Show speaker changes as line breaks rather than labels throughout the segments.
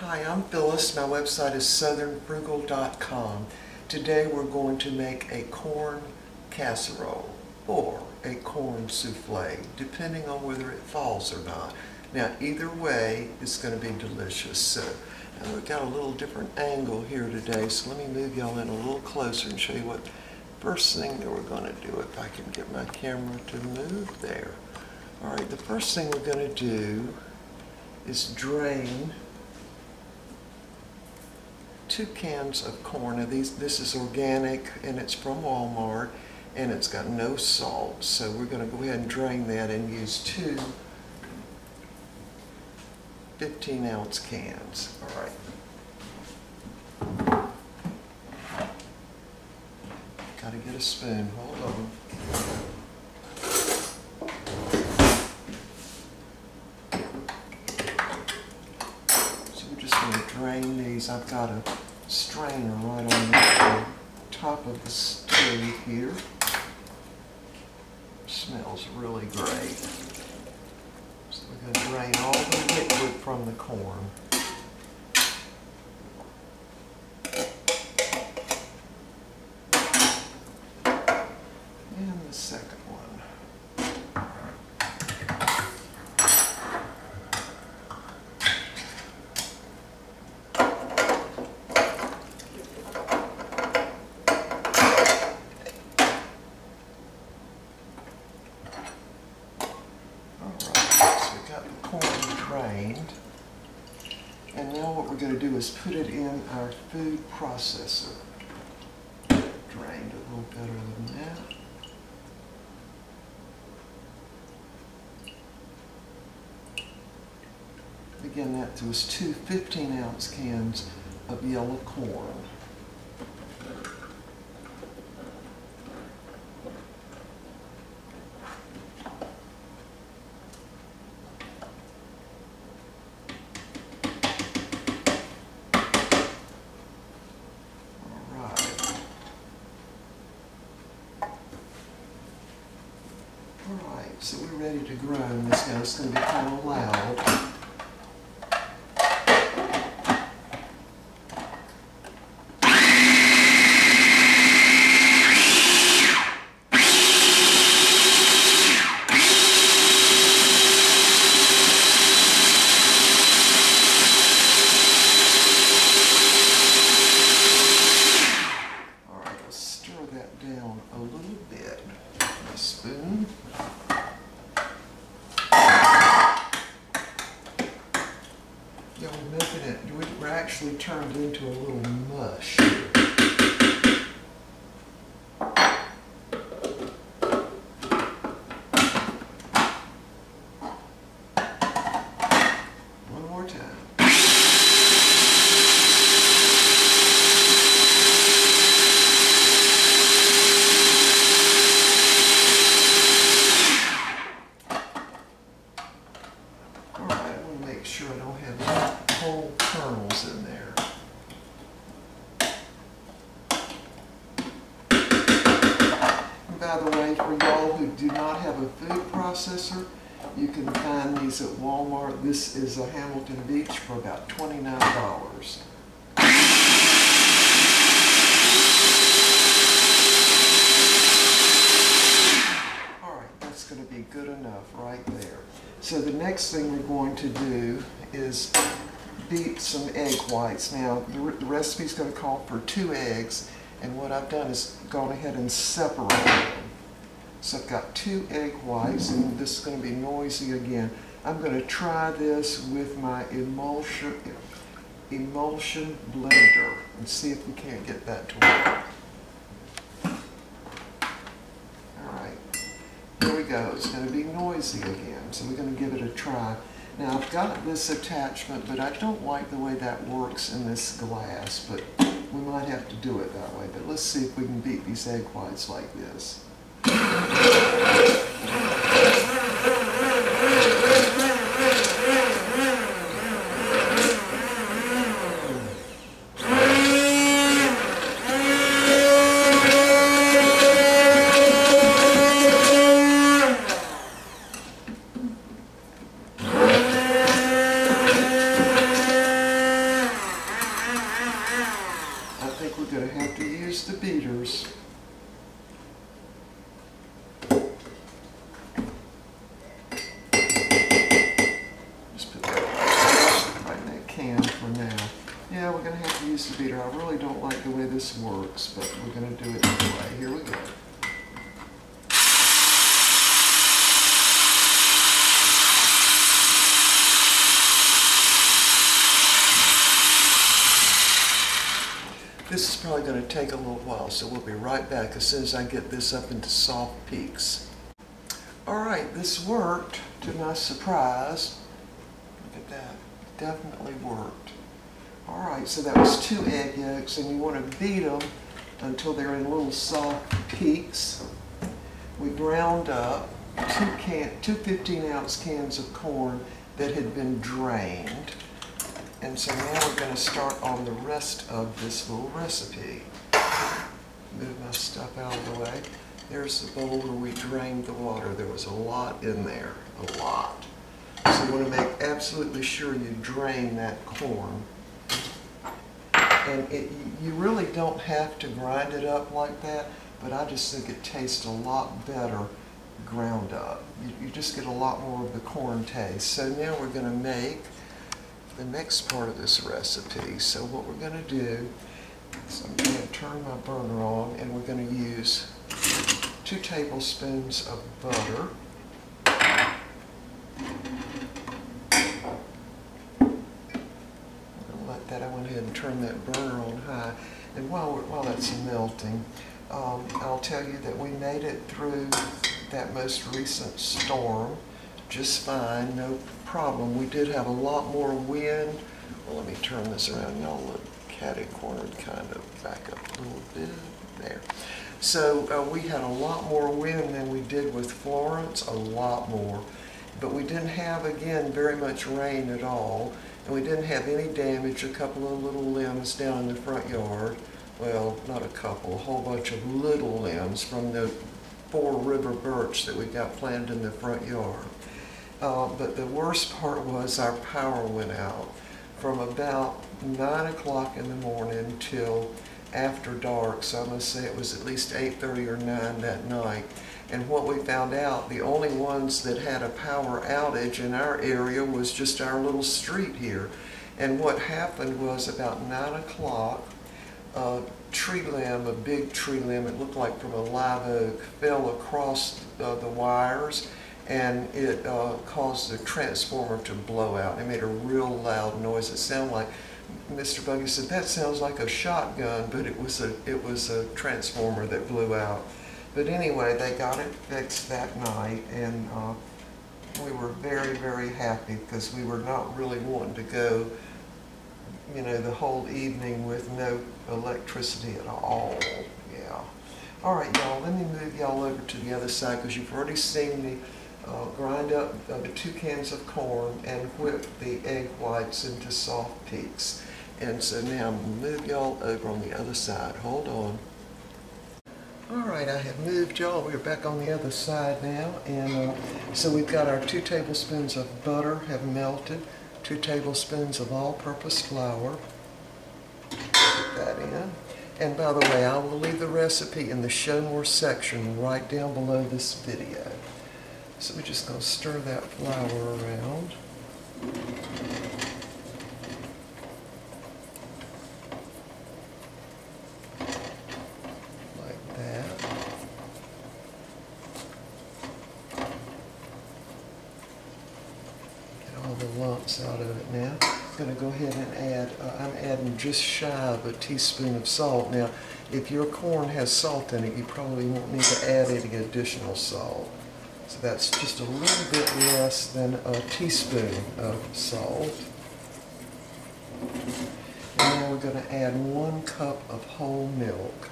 Hi, I'm Phyllis. My website is southernfrugal.com. Today we're going to make a corn casserole or a corn souffle, depending on whether it falls or not. Now, either way, it's going to be delicious. So, we've got a little different angle here today, so let me move y'all in a little closer and show you what first thing that we're going to do, if I can get my camera to move there. All right, the first thing we're going to do is drain two cans of corn. Now these, this is organic and it's from Walmart and it's got no salt. So we're going to go ahead and drain that and use two 15 ounce cans. All right. Got to get a spoon. Hold on. So we're just going to drain these. I've got a strainer right on the top of the stove here. Smells really great. So we're going to drain all the liquid from the corn. And the second one. Alright, so we got the corn drained. And now what we're going to do is put it in our food processor. Drained a little better than that. Again, that was two 15 ounce cans of yellow corn. All right. All right, so we're ready to groan. This guy's going to be kind of loud. All right, let's stir that down a little bit. A spoon. Yeah, we're making it, we- we're actually turned into a little mush. One more time. All right, I want to make sure I don't have any whole kernels in there. And by the way, for y'all who do not have a food processor, you can find these at Walmart. This is a Hamilton Beach for about $29. All right, that's going to be good enough right there. So the next thing we're going to do is beat some egg whites. Now, the, re- the recipe's going to call for two eggs, and what I've done is gone ahead and separated them. So I've got two egg whites, and this is going to be noisy again. I'm going to try this with my emulsion, emulsion blender and see if we can't get that to work. All right. Here we go. It's going to be noisy again, so we're going to give it a try. Now, I've got this attachment, but I don't like the way that works in this glass, but we might have to do it that way. But let's see if we can beat these egg whites like this. はい。Little while, so we'll be right back as soon as I get this up into soft peaks. All right, this worked to my surprise. Look at that, definitely worked. All right, so that was two egg yolks, and you want to beat them until they're in little soft peaks. We ground up two, can, two 15 ounce cans of corn that had been drained. And so now we're going to start on the rest of this little recipe. Move my stuff out of the way. There's the bowl where we drained the water. There was a lot in there, a lot. So you want to make absolutely sure you drain that corn. And it, you really don't have to grind it up like that, but I just think it tastes a lot better ground up. You, you just get a lot more of the corn taste. So now we're going to make the next part of this recipe. So what we're going to do is I'm going to turn my burner on and we're going to use two tablespoons of butter. let that, I went ahead and turned that burner on high. And while, while that's melting, um, I'll tell you that we made it through that most recent storm just fine, no problem. We did have a lot more wind. Well, let me turn this around. Y'all look catty-cornered kind of back up a little bit there. So uh, we had a lot more wind than we did with Florence, a lot more. But we didn't have, again, very much rain at all. And we didn't have any damage, a couple of little limbs down in the front yard. Well, not a couple, a whole bunch of little limbs from the four river birch that we got planted in the front yard. Uh, but the worst part was our power went out from about 9 o'clock in the morning till after dark. So I'm going to say it was at least 8.30 or 9 that night. And what we found out, the only ones that had a power outage in our area was just our little street here. And what happened was about 9 o'clock, a tree limb, a big tree limb, it looked like from a live oak, fell across uh, the wires and it uh, caused the transformer to blow out. It made a real loud noise. It sounded like Mr. Buggy said that sounds like a shotgun, but it was a it was a transformer that blew out. But anyway, they got it fixed that night, and uh, we were very very happy because we were not really wanting to go, you know, the whole evening with no electricity at all. Yeah. All right, y'all. Let me move y'all over to the other side because you've already seen me uh, grind up uh, the two cans of corn and whip the egg whites into soft peaks. And so now I'm going to move y'all over on the other side. Hold on. All right, I have moved y'all. We're back on the other side now. And uh, so we've got our two tablespoons of butter have melted, two tablespoons of all-purpose flour. Put that in. And by the way, I will leave the recipe in the show more section right down below this video. So we're just going to stir that flour around. Like that. Get all the lumps out of it now. I'm going to go ahead and add, uh, I'm adding just shy of a teaspoon of salt. Now, if your corn has salt in it, you probably won't need to add any additional salt. So that's just a little bit less than a teaspoon of salt. And then we're going to add one cup of whole milk.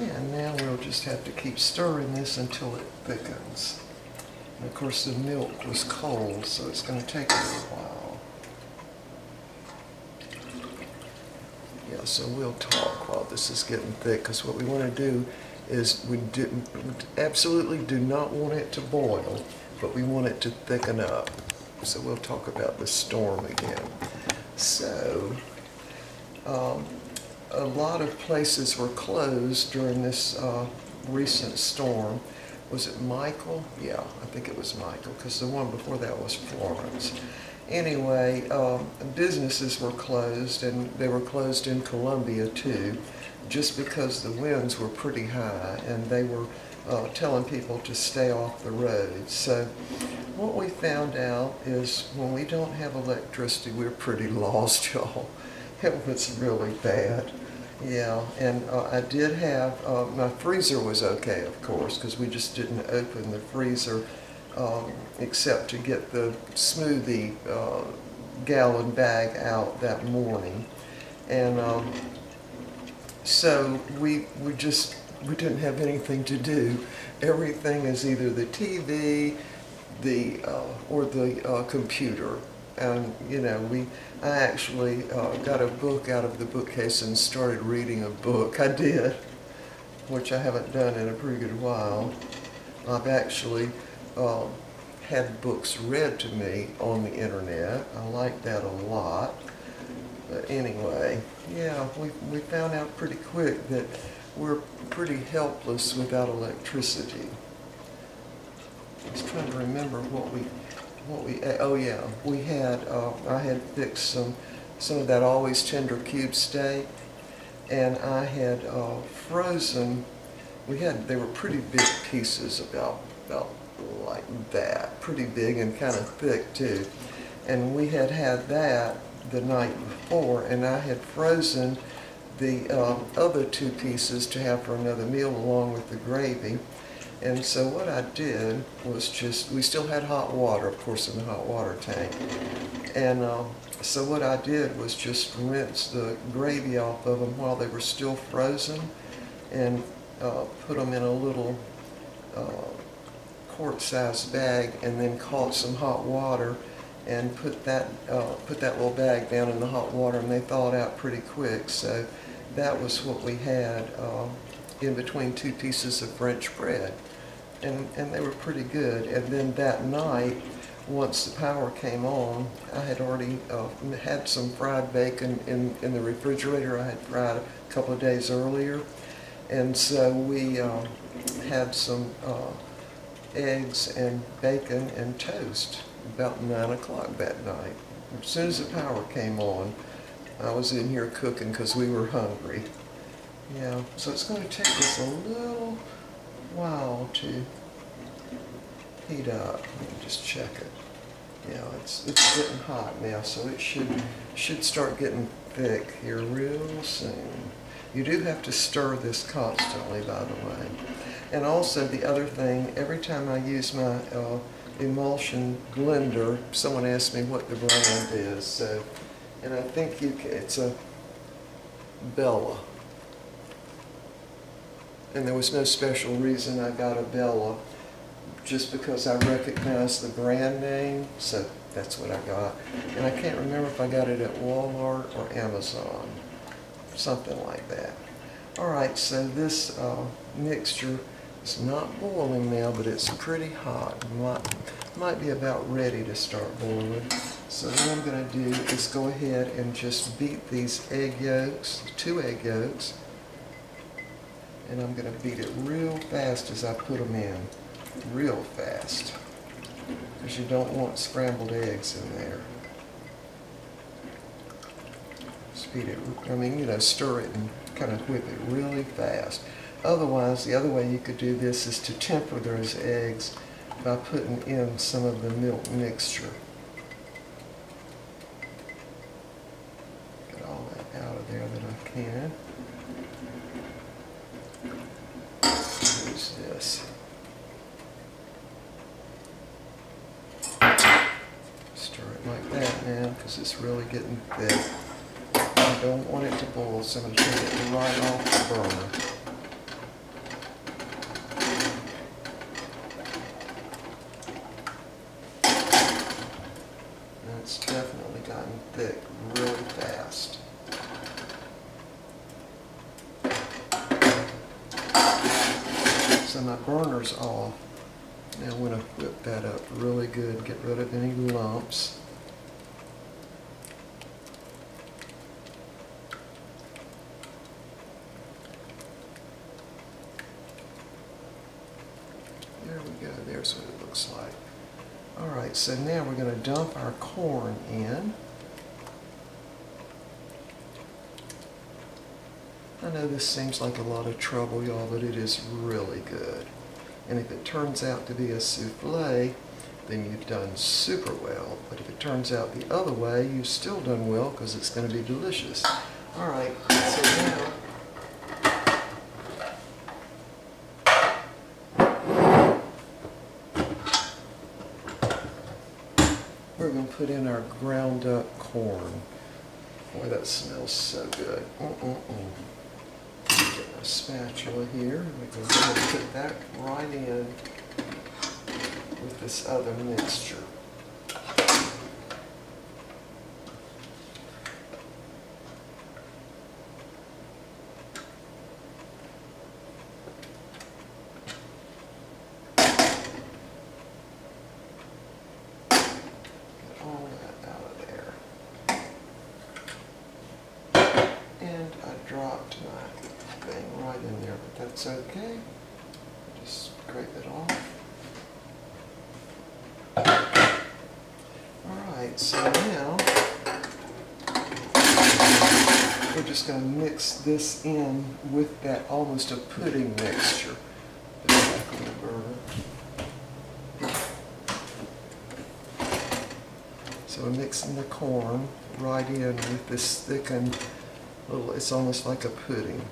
And now we'll just have to keep stirring this until it thickens. And of course the milk was cold, so it's going to take a little while. So we'll talk while this is getting thick because what we want to do is we, do, absolutely do not want it to boil, but we want it to thicken up. So we'll talk about the storm again. So, um, a lot of places were closed during this uh, recent storm. was it Michael? Yeah, I think it was Michael, because the one before that was Florence. Anyway, um, businesses were closed, and they were closed in Columbia too, just because the winds were pretty high, and they were uh, telling people to stay off the road. So what we found out is when we don't have electricity, we're pretty lost, y'all. It was really bad. Yeah, and uh, I did have, uh, my freezer was okay, of course, because we just didn't open the freezer um, except to get the smoothie uh, gallon bag out that morning. And um, so we, we just, we didn't have anything to do. Everything is either the TV, the, uh, or the uh, computer. And, you know, we, I actually uh, got a book out of the bookcase and started reading a book. I did, which I haven't done in a pretty good while. I've actually uh, had books read to me on the internet. I like that a lot. But anyway, yeah, we, we found out pretty quick that we're pretty helpless without electricity. I was trying to remember what we, what we, oh yeah, we had, uh, I had fixed some, some of that always tender cube steak, and I had uh, frozen, we had, they were pretty big pieces, about, about like that, pretty big and kind of thick too. And we had had that the night before, and I had frozen the uh, other two pieces to have for another meal along with the gravy. And so what I did was just, we still had hot water, of course, in the hot water tank. And uh, so what I did was just rinse the gravy off of them while they were still frozen and uh, put them in a little uh, quart-sized bag and then caught some hot water and put that uh, put that little bag down in the hot water and they thawed out pretty quick. So that was what we had uh, in between two pieces of French bread. And, and they were pretty good. And then that night, once the power came on, I had already uh, had some fried bacon in, in the refrigerator I had fried a couple of days earlier. And so we uh, had some uh, eggs and bacon and toast about 9 o'clock that night. As soon as the power came on, I was in here cooking because we were hungry. Yeah, so it's going to take us a little while to heat up. Let me just check it. Yeah, it's it's getting hot now, so it should should start getting thick here real soon. You do have to stir this constantly, by the way. And also the other thing, every time I use my uh, emulsion blender, someone asks me what the brand is. So, and I think you can, it's a Bella. And there was no special reason I got a Bella, just because I recognized the brand name, so that's what I got. And I can't remember if I got it at Walmart or Amazon, something like that. All right, so this uh, mixture is not boiling now, but it's pretty hot. Might, might be about ready to start boiling. So what I'm going to do is go ahead and just beat these egg yolks, two egg yolks, and I'm going to beat it real fast as I put them in, real fast, because you don't want scrambled eggs in there. Beat it, I mean, you know, stir it and kind of whip it really fast. Otherwise, the other way you could do this is to temper those eggs by putting in some of the milk mixture. Get all that out of there that I can. Use this. Stir it like that now because it's really getting thick. I don't want it to boil, so I'm going to take it right off the burner. It's definitely gotten thick really fast. So my burner's off. Now I'm going to whip that up really good, get rid of any lumps. There we go. There's what it looks like. All right, so now we're going to dump our corn in. I know this seems like a lot of trouble, y'all, but it is really good. And if it turns out to be a souffle, then you've done super well. But if it turns out the other way, you've still done well because it's going to be delicious. All right, so now we're going to put in our ground up corn. Boy, that smells so good. Mm-mm-mm. Get my spatula here. Going to put that right in with this other mixture. Get all that out of there. And I dropped my thing right in there, but that's okay. Just scrape it off. Alright, so now we're just going to mix this in with that almost a pudding mixture. So we're mixing the corn right in with this thickened little, it's almost like a pudding.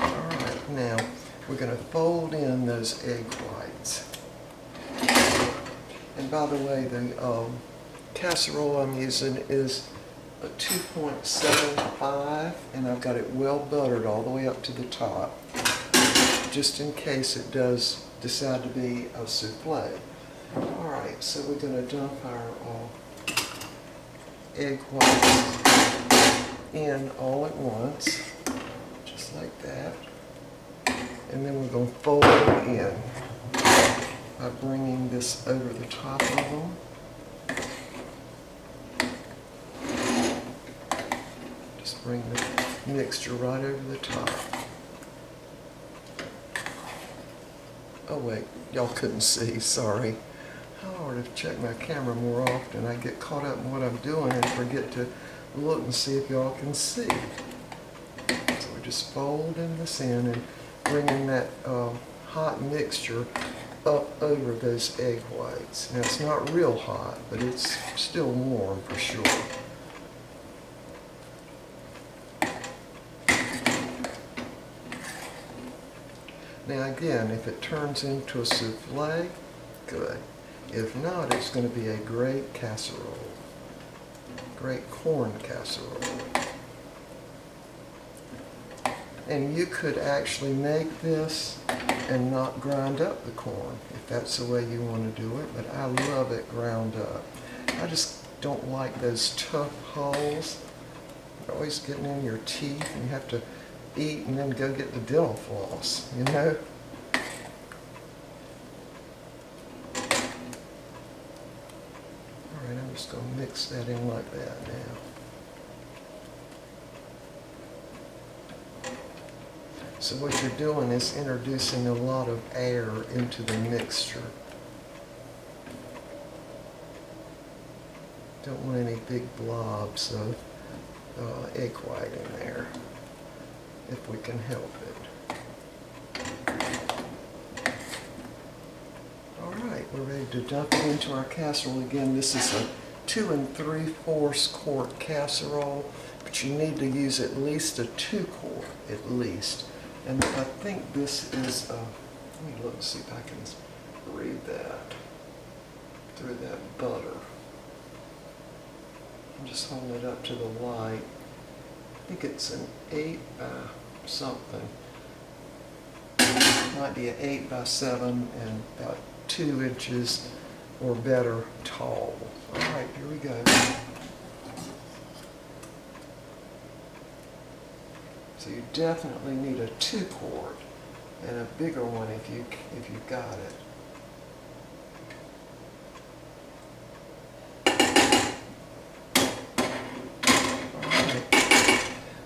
Alright, now we're going to fold in those egg whites. And by the way, the um, casserole I'm using is a 2.75 and I've got it well buttered all the way up to the top just in case it does decide to be a souffle. Alright, so we're going to dump our uh, egg whites in all at once, just like that. And then we're going to fold them in by bringing this over the top of them. Just bring the mixture right over the top. Oh wait, y'all couldn't see, sorry. I ought to check my camera more often. I get caught up in what I'm doing and forget to look and see if y'all can see. So we're just folding this in and bringing that uh, hot mixture up over those egg whites. Now it's not real hot, but it's still warm for sure. Now again, if it turns into a souffle, good. If not, it's going to be a great casserole. Great corn casserole. And you could actually make this and not grind up the corn, if that's the way you want to do it, but I love it ground up. I just don't like those tough hulls. They're always getting in your teeth and you have to eat and then go get the dental floss, you know? All right, I'm just to mix that in like that now. So what you're doing is introducing a lot of air into the mixture. Don't want any big blobs of uh, egg white in there if we can help it. All right, we're ready to dump it into our casserole. Again, this is a two and three fourths quart casserole, but you need to use at least a two quart, at least. And I think this is, uh, let me look and see if I can read that through that butter. I'm just holding it up to the light. I think it's an eight by something. Might be an eight by seven and about two inches or better tall. All right, here we go. So you definitely need a two quart and a bigger one if you if you got it.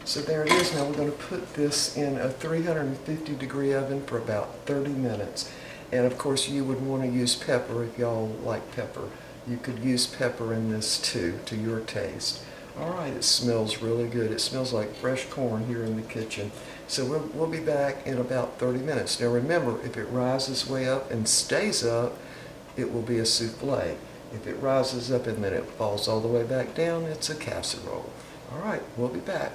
So there it is. Now we're going to put this in a 350 degree oven for about 30 minutes. And of course you would want to use pepper if y'all like pepper. You could use pepper in this too, to your taste. All right, it smells really good. It smells like fresh corn here in the kitchen. So we'll, we'll be back in about 30 minutes. Now remember, if it rises way up and stays up, it will be a souffle. If it rises up and then it falls all the way back down, it's a casserole. All right, we'll be back.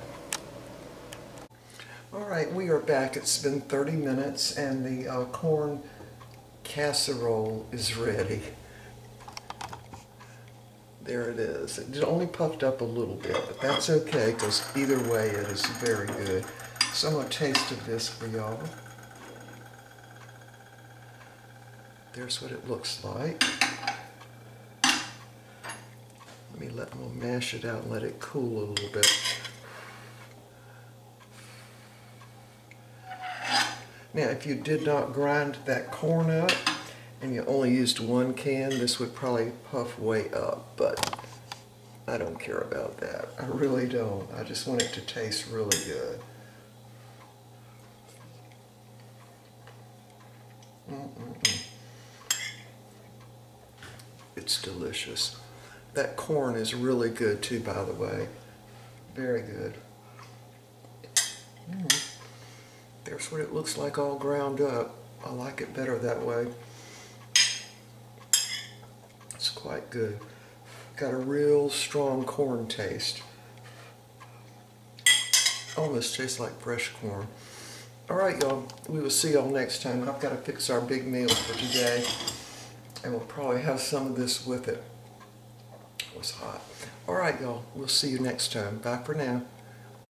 All right, we are back. It's been 30 minutes and the uh, corn casserole is ready. There it is. It only puffed up a little bit, but that's okay because either way it is very good. So I'm taste of this for y'all. There's what it looks like. Let me let me mash it out and let it cool a little bit. Now, if you did not grind that corn up and you only used one can, this would probably puff way up, but I don't care about that. I really don't. I just want it to taste really good. It's delicious. That corn is really good too, by the way. Very good. Mm. There's what it looks like all ground up. I like it better that way. Quite good. Got a real strong corn taste. Almost tastes like fresh corn. Alright y'all, we will see y'all next time. I've got to fix our big meal for today. And we'll probably have some of this with it. It was hot. Alright y'all, we'll see you next time. Bye for now.